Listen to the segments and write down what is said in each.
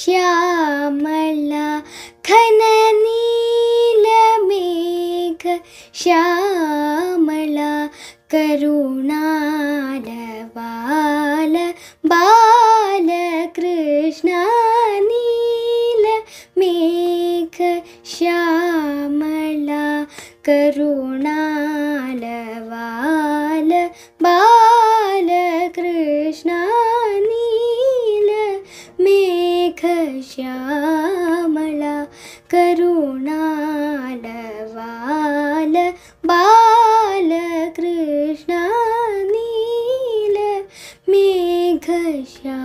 श्यामला खननीलमेघ श्यामला करुणालबाल बाल बाल श्यामला करुणा श्यामला करुणालवाल बाल मेघश्या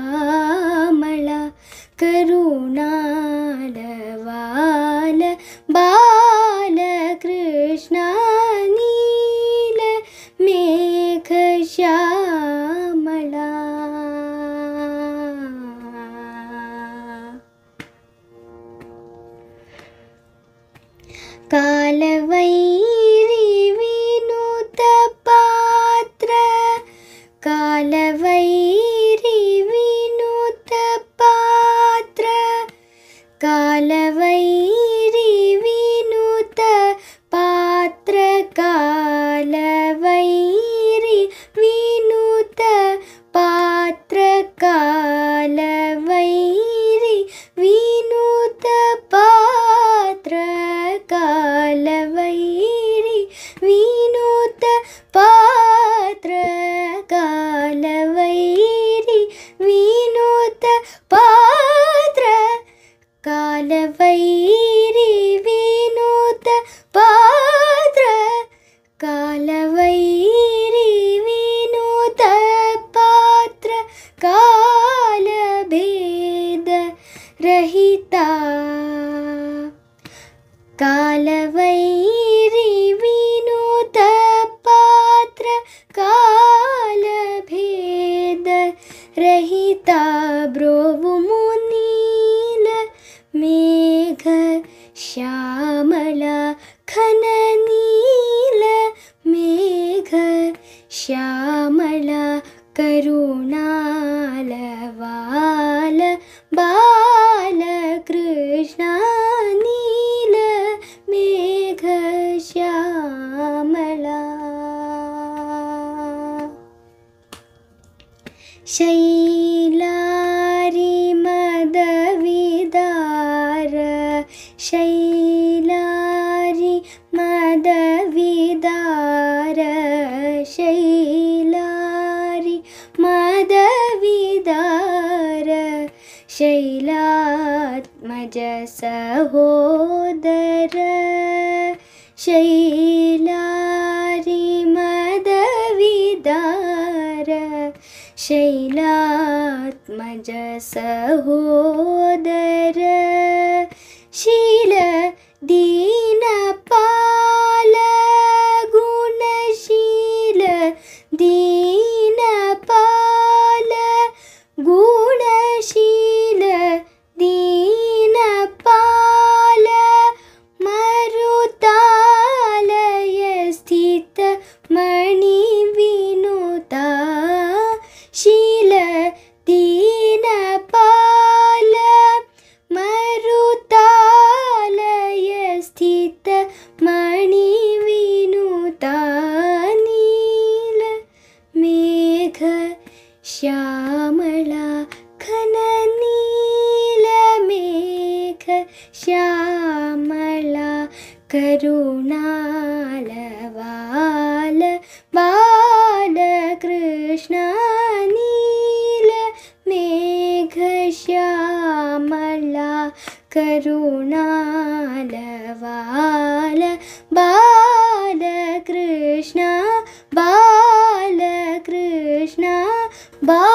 श्यामला खननील मेघ श्यामला करुणालवाल बालकृष्ण नील मेघ श्यामला। शैलारि शैलारि मदविदार शैलारि मदविदार शैलात्मज सहोदर शैलारि मदविदार शैलात्मज सहोदर श्यामला खननीलमेघ श्यामला करुणालवाल बाल बाल श्यामला करुणल Bye.